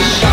shine.